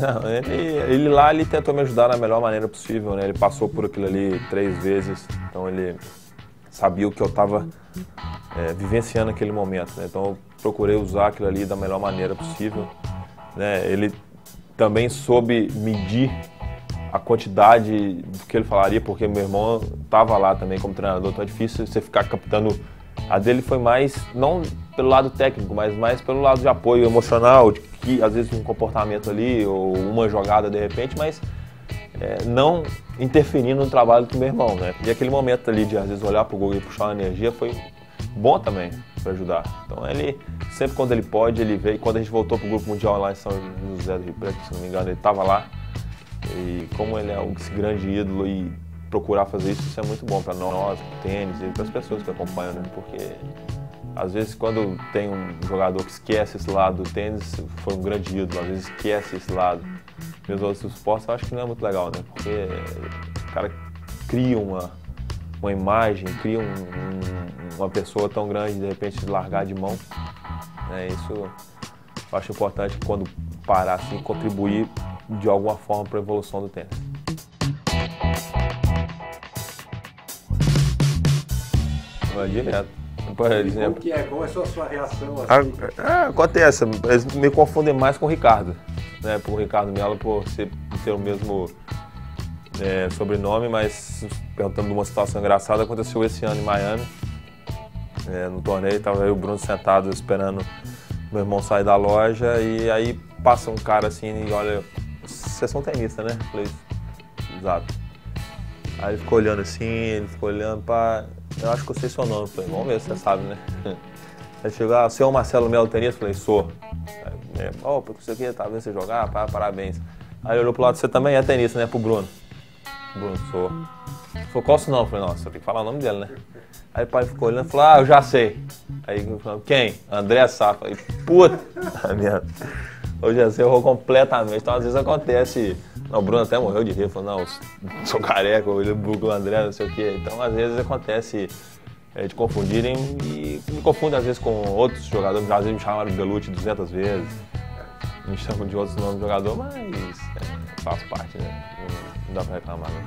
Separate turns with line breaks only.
Não, ele, ele lá ele tentou me ajudar na melhor maneira possível, né? Ele passou por aquilo ali três vezes, então ele sabia o que eu estava é, vivenciando naquele momento, né? Então eu procurei usar aquilo ali da melhor maneira possível, né? Ele também soube medir a quantidade do que ele falaria, porque meu irmão estava lá também como treinador, então é difícil você ficar captando. A dele foi mais, não pelo lado técnico, mas mais pelo lado de apoio emocional, de que às vezes um comportamento ali ou uma jogada de repente, mas é, não interferindo no trabalho do meu irmão, né? E aquele momento ali de às vezes olhar para o Google e puxar uma energia foi bom também para ajudar. Então ele, sempre quando ele pode, ele veio. Quando a gente voltou para o Grupo Mundial lá em São José do Rio Preto, se não me engano, ele estava lá. E como ele é esse grande ídolo e procurar fazer isso, isso é muito bom para nós, pro tênis e para as pessoas que acompanham, né? Porque às vezes quando tem um jogador que esquece esse lado do tênis, foi um grande ídolo, às vezes esquece esse lado dos outros esportes, eu acho que não é muito legal, né? Porque o cara cria uma, uma imagem, cria um, um, uma pessoa tão grande de repente largar de mão. Né? Isso eu acho importante quando parar assim, contribuir de alguma forma para a evolução do tênis. Vai direto. Por exemplo.
Como que é? Qual é a sua, sua reação? Assim?
Ah, acontece, eles me confundem mais com o Ricardo. Né? Por Ricardo Melo, por ser, ter o mesmo é, sobrenome, mas perguntando de uma situação engraçada, aconteceu esse ano em Miami. É, no torneio, estava eu e o Bruno sentado esperando meu irmão sair da loja e aí passa um cara assim e olha, vocês são tenista, né? Falei, exato. Aí ele ficou olhando assim, ele ficou olhando para. Eu acho que eu sei seu nome. Falei, vamos ver se você sabe, né? Aí chegou, ah, você é o Marcelo Melo tenista? Falei, sou. Aí, oh, porque você aqui, tá vendo você jogar? Pá, parabéns. Aí ele olhou pro lado, você também é tenista, né? Pro Bruno. Bruno, sou. Falei, qual o seu nome? Falei, nossa, tem que falar o nome dele, né? Aí o pai ficou olhando e falou, ah, eu já sei. Aí eu falei, quem? André Sá. Falei, puta merda. Hoje assim, eu completamente. Então, às vezes acontece. Não, o Bruno até morreu de rir, falou, não, sou careca, o o André, não sei o quê. Então, às vezes acontece é, de confundirem e me confundem às vezes com outros jogadores. Às vezes me chamaram de Belucci 200 vezes, me chamam de outros nomes de jogador, mas é, faz parte, né? Não dá pra reclamar, né?